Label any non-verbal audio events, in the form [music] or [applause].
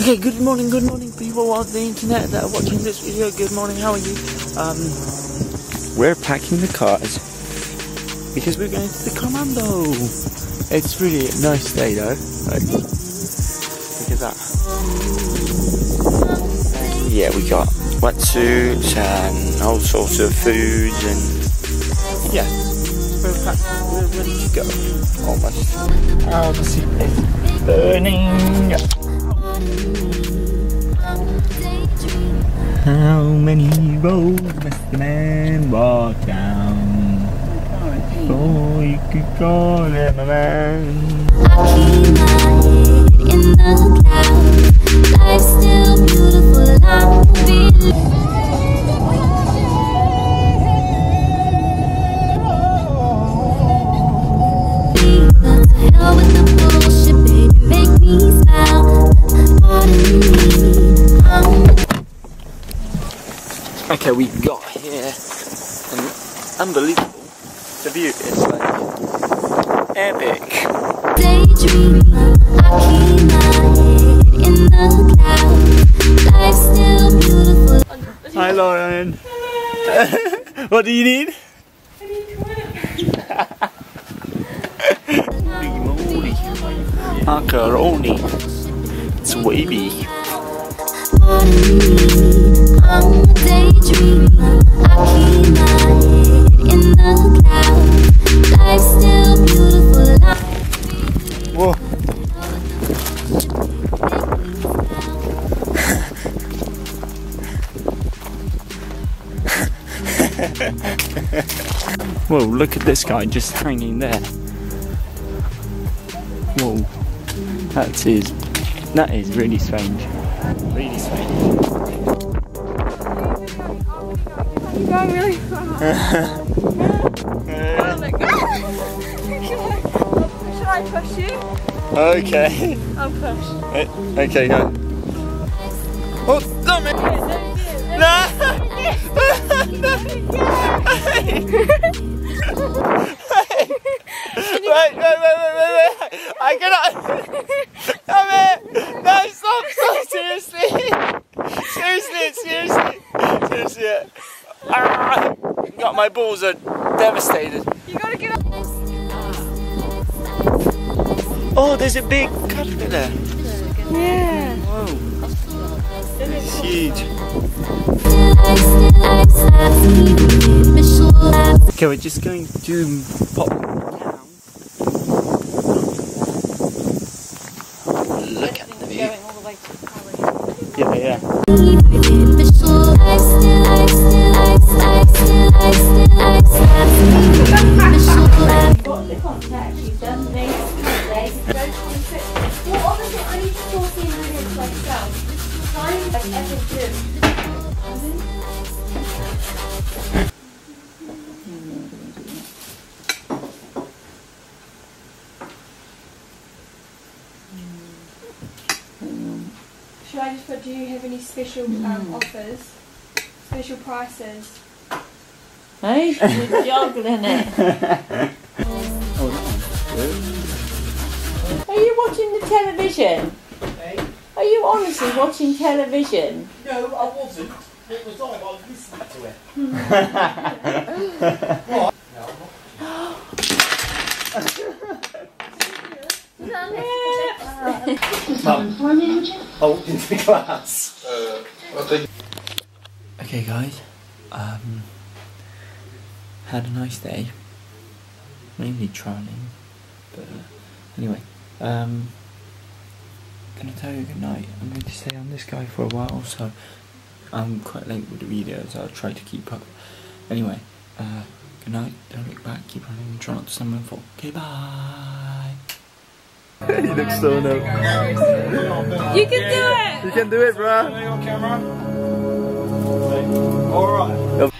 Okay, good morning, good morning, people of the internet that are watching this video. Good morning, how are you? Um, we're packing the cars because we're going to the Coromandel. It's really a nice day though. Like, look at that. Yeah, we got wetsuits and all sorts of foods and yeah, We're ready to go. Almost. Oh, the seat is burning. How many roads must the man walk down? So you could call him a man. My in the clouds. Life's still beautiful. I'm feeling. Okay, we got here. And unbelievable. The view is like epic. daydreamer. I keep my head in the clouds. Life's still beautiful. Hi, Lauren. [laughs] what do you need? Holy [laughs] moly. Macaroni. It's wavy. Whoa. [laughs] Whoa, look at this guy just hanging there. Whoa. That is that is really strange. Really strange. You're going really fast. oh my god! Should I push you? Okay. I'll [laughs] push. Okay, go. Oh, damn it! No! [laughs] wait, wait, wait, wait, wait, wait! I cannot! [laughs] Damn it! No, stop, stop, seriously! Seriously, seriously! Seriously! Ah, got my balls are devastated. You gotta get up. Oh, there's a big caterpillar. Yeah. Whoa. It's huge. Okay, we're just going to pop down. Look at the view. Going all the way to Yeah, yeah. Well, obviously, I need 14 minutes myself. Time like epic gym. Should I just put, do you have any special um, offers? Special prices? Hey, [laughs] you're juggling it. [laughs] Are you watching the television? Are you honestly watching television? No, I wasn't. It was on. I was listening to it. [laughs] [gasps] Oh, into the [laughs] glass. Okay, guys. Um, had a nice day. Mainly trolling, but uh, anyway. Um, gonna tell you good night. I'm going to stay on this guy for a while, so I'm quite late with the videos. I'll try to keep up. Anyway, uh, good night. Don't look back. Keep running. Try not to stumble and fall. Okay, bye. [laughs] he looks so no. [laughs] You can yeah, do yeah. it. You can do it, bro. All right.